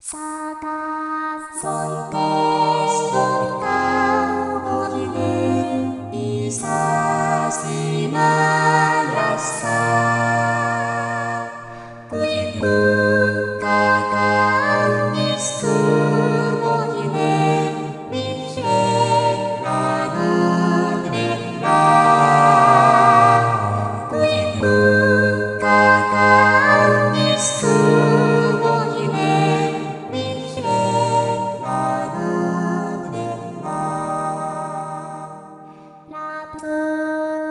사각 손대 시다 어디는 이사